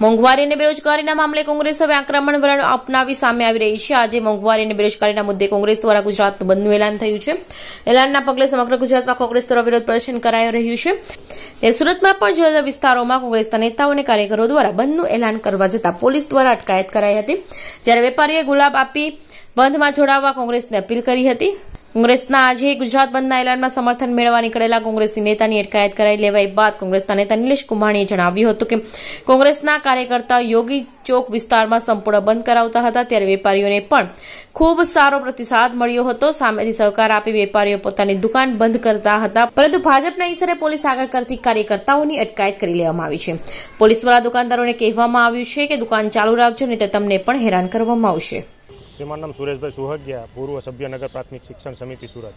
મોંઘવારી અને બેરોજગારીના મામલે કોંગ્રેસ હવે આક્રમણ વલણ અપનાવી સામે આવી રહી છે. આજે મોંઘવારી અને બેરોજગારીના મુદ્દે કોંગ્રેસ દ્વારા ગુજરાતનું બંધનું એલાન થયું છે. એલાનના પગલે સમગ્ર ગુજરાતમાં કોંગ્રેસ દ્વારા વિરોધ પ્રદર્શન કરાઈ રહ્યું છે. તે સુરતમાં પણ જુદા વિસ્તારોમાં કોંગ્રેસના નેતાઓ અને કાર્યકરો દ્વારા બંધનું એલાન કરવા જતાં પોલીસ દ્વારા અટકાયત કરાઈ હતી. જ્યારે વેપારીએ ગુલાબ આપી બંધમાં જોડાવવા કોંગ્રેસને અપીલ કરી હતી. કોંગ્રેસના આજે ગુજરાત બંધના એલાનમાં સમર્થન મેળવવા નીકળેલા કોંગ્રેસની નેતાની અટકાયત કરાઈ લેવાઈ બાદ કોંગ્રેસના નેતા નિલેશ કુંભાણીએ જણાવ્યું હતું કે કોંગ્રેસના કાર્યકર્તા યોગી ચોક વિસ્તારમાં સંપૂર્ણ બંધ કરાવતા હતા ત્યારે વેપારીઓને પણ ખૂબ સારો પ્રતિસાદ મળ્યો હતો. સામેથી સહકાર આપી વેપારીઓ પોતાની દુકાન બંધ કરતા હતા. પરંતુ ભાજપના ઈસરે પોલીસ આગળ કરતી કાર્યકર્તાઓની અટકાયત કરી લેવામાં આવી છે. પોલીસ દ્વારા દુકાનદારોને કહેવામાં આવ્યું છે કે દુકાન ચાલુ રાખજો, નહીં તો તમને પણ હેરાન કરવામાં આવશે. મારું નામ સુરેશભાઈ સુહગિયા, પૂર્વ સભ્ય નગર પ્રાથમિક શિક્ષણ સમિતિ સુરત.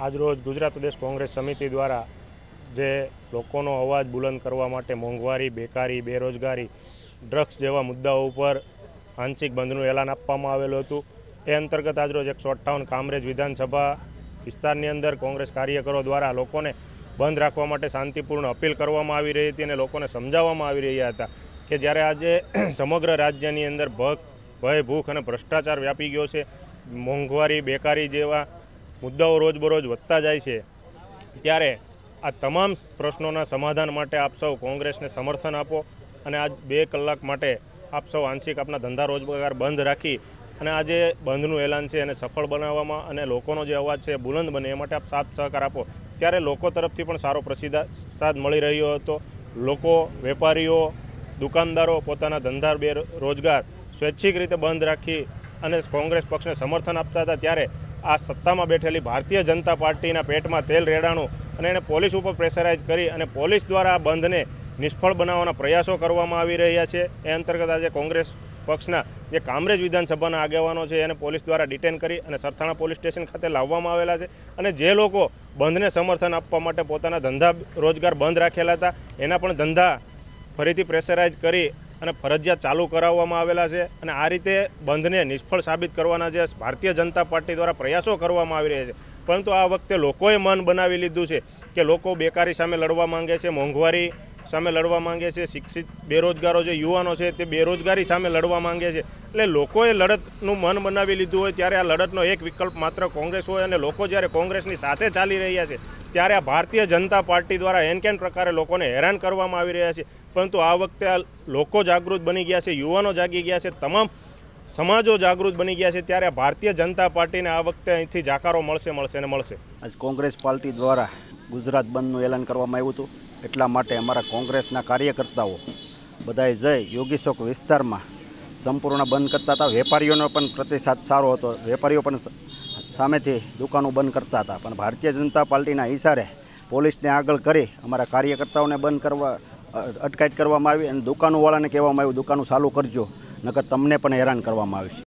આજરોજ ગુજરાત પ્રદેશ કોંગ્રેસ સમિતિ દ્વારા જે લોકોનો અવાજ બુલંદ કરવા માટે મોંઘવારી, બેકારી, બેરોજગારી, ડ્રગ્સ જેવા મુદ્દાઓ ઉપર આંશિક બંધનું એલાન આપવામાં આવેલું હતું. એ અંતર્ગત આજરોજ એકસો અઠ્ઠાવન કામરેજ વિધાનસભા વિસ્તારની અંદર કોંગ્રેસ કાર્યકરો દ્વારા લોકોને બંધ રાખવા માટે શાંતિપૂર્ણ અપીલ કરવામાં આવી રહી હતી અને લોકોને સમજાવવામાં આવી રહ્યા હતા કે જ્યારે આજે સમગ્ર રાજ્યની અંદર ભગ ભય, ભૂખ અને ભ્રષ્ટાચાર વ્યાપી ગયો છે. મોંઘવારી, બેકારી જેવા મુદ્દાઓ રોજબરોજ વધતા જાય છે. ત્યારે આ તમામ પ્રશ્નોના સમાધાન માટે આપ સૌ કોંગ્રેસને સમર્થન આપો અને આજ બે કલાક માટે આપ સૌ આંશિક આપના ધંધા રોજગાર બંધ રાખી અને આ જે બંધનું એલાન છે એને સફળ બનાવવામાં અને લોકોનો જે અવાજ છે બુલંદ બને એ માટે આપ સાથ સહકાર આપો. ત્યારે લોકો તરફથી પણ સારો પ્રતિસાદ મળી રહ્યો હતો. લોકો વેપારીઓ, દુકાનદારો પોતાના ધંધા બે રોજગાર સ્વૈચ્છિક રીતે બંધ રાખી અને કોંગ્રેસ પક્ષને સમર્થન આપતા હતા ત્યારે આ સત્તામાં બેઠેલી ભારતીય જનતા પાર્ટીના પેટમાં તેલ રેડાણું અને એને પોલીસ ઉપર પ્રેશરાઇઝ કરી અને પોલીસ દ્વારા આ બંધને નિષ્ફળ બનાવવાના પ્રયાસો કરવામાં આવી રહ્યા છે. એ અંતર્ગત આજે કોંગ્રેસ પક્ષના જે કામરેજ વિધાનસભાના આગેવાનો છે એને પોલીસ દ્વારા ડિટેન કરી અને સરથાણા પોલીસ સ્ટેશન ખાતે લાવવામાં આવેલા છે અને જે લોકો બંધને સમર્થન આપવા માટે પોતાના ધંધા રોજગાર બંધ રાખેલા હતા, એના પણ ધંધા ફરીથી પ્રેશરાઇઝ કરી અને ફરજિયાત ચાલુ કરાવવામાં આવેલા છે અને આ રીતે બંધને નિષ્ફળ સાબિત કરવાના જે ભારતીય જનતા પાર્ટી દ્વારા પ્રયાસો કરવામાં આવી રહ્યા છે. પરંતુ આ વખતે લોકોએ મન બનાવી લીધું છે કે લોકો બેકારી સામે લડવા માંગે છે, મોંઘવારી સામે લડવા માંગે છે, શિક્ષિત, બેરોજગારો જે યુવાનો છે, તે બેરોજગારી સામે લડવા માંગે છે. એટલે લોકોએ લડતનું મન બનાવી લીધું હોય ત્યારે આ લડતનો એક વિકલ્પ માત્ર કોંગ્રેસ હોય અને લોકો જ્યારે કોંગ્રેસની સાથે ચાલી રહ્યા છે, ત્યારે આ ભારતીય જનતા પાર્ટી દ્વારા એન કેન પ્રકારે લોકોને હેરાન કરવામાં આવી રહ્યા છે. પરંતુ આ વખતે આ લોકો જાગૃત બની ગયા છે, યુવાનો જાગી ગયા છે, તમામ સમાજો જાગૃત બની ગયા છે, ત્યારે ભારતીય જનતા પાર્ટીને આ વખતે અહીંથી જાકારો મળશે મળશે ને મળશે. આજ કોંગ્રેસ પાર્ટી દ્વારા ગુજરાત બંધનું એલાન કરવામાં આવ્યું હતું. એટલા માટે અમારા કોંગ્રેસના કાર્યકર્તાઓ બધાએ જઈ યોગી ચોક વિસ્તારમાં સંપૂર્ણ બંધ કરતા હતા. વેપારીઓનો પણ પ્રતિસાદ સારો હતો. વેપારીઓ પણ સામેથી દુકાનો બંધ કરતા હતા. પણ ભારતીય જનતા પાર્ટીના ઈશારે પોલીસને આગળ કરી અમારા કાર્યકર્તાઓને બંધ કરવા અટકાયત કરવામાં આવી અને દુકાનોવાળાને કહેવામાં આવ્યું, દુકાનો ચાલુ કરજો, નકર તમને પણ હેરાન કરવામાં આવશે.